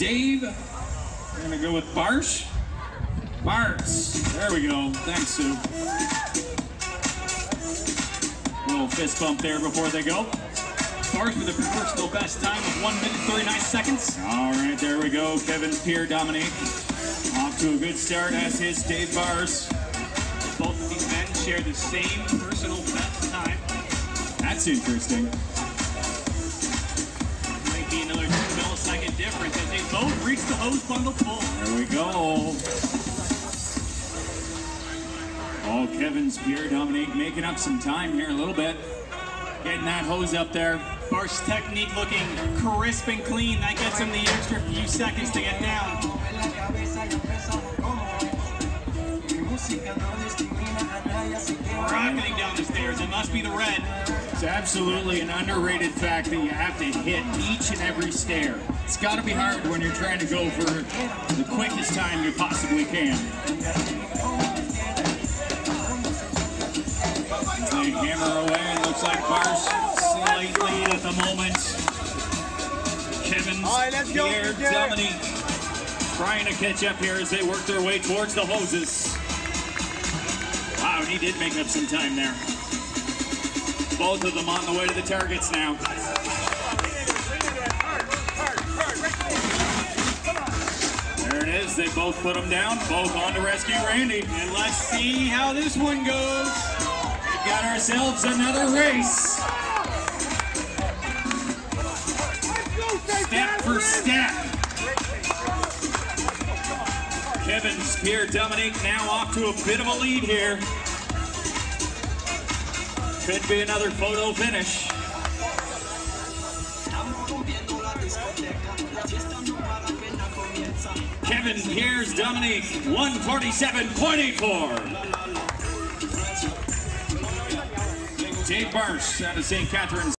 Dave. We're gonna go with Barszcz. Bars. There we go. Thanks, Sue. Little fist bump there before they go. Bars with a personal best time of 1 minute 39 seconds. All right, there we go. Kevin Pierre Dominique off to a good start as his Dave Bars. Both of these men share the same personal best time. That's interesting. The bundle. There we go. Oh, Kevens Pierre Dominique making up some time here a little bit. Getting that hose up there. Bar's technique looking crisp and clean. That gets him the extra few seconds to get down. Rocketing down the stairs. It must be the red. It's absolutely an underrated fact that you have to hit each and every stair. It's got to be hard when you're trying to go for the quickest time you possibly can. They hammer away, and looks like Barszcz slightly at the moment. Kevens All right, let's go, Pierre Derek. Dominique trying to catch up here as they work their way towards the hoses. Wow, he did make up some time there. Both of them on the way to the targets now. There it is. They both put them down. Both on to rescue Randy. And let's see how this one goes. We've got ourselves another race. Step for step. Kevens Pierre Dominique now off to a bit of a lead here. Could be another photo finish. Kevin Pierre's Dominique, 147.84. Dave Barszcz out of St. Catharines.